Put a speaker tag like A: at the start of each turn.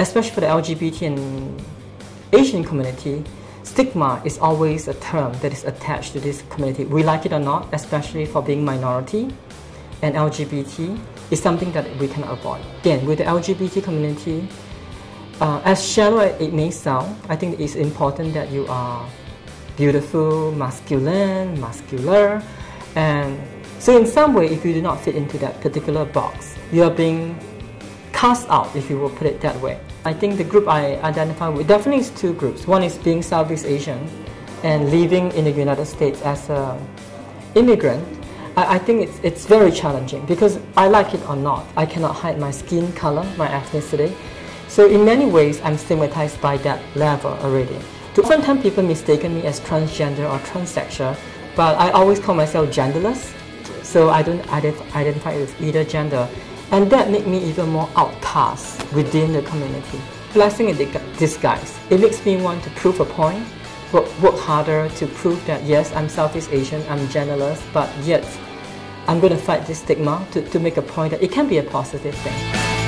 A: especially for the LGBT and Asian community, stigma is always a term that is attached to this community. We like it or not, especially for being minority and LGBT, is something that we can avoid. Again, with the LGBT community, uh, as shallow it may sound, I think it's important that you are beautiful, masculine, muscular, and so in some way, if you do not fit into that particular box, you are being cast out, if you will put it that way. I think the group I identify with definitely is two groups. One is being Southeast Asian and living in the United States as an immigrant. I, I think it's, it's very challenging because I like it or not, I cannot hide my skin color, my ethnicity. So in many ways, I'm stigmatized by that level already. Sometimes people mistaken me as transgender or transsexual, but I always call myself genderless so I don't identify with either gender. And that made me even more outcast within the community. Blessing in disguise. It makes me want to prove a point, work, work harder to prove that yes, I'm Southeast Asian, I'm genderless, but yet I'm going to fight this stigma to, to make a point that it can be a positive thing.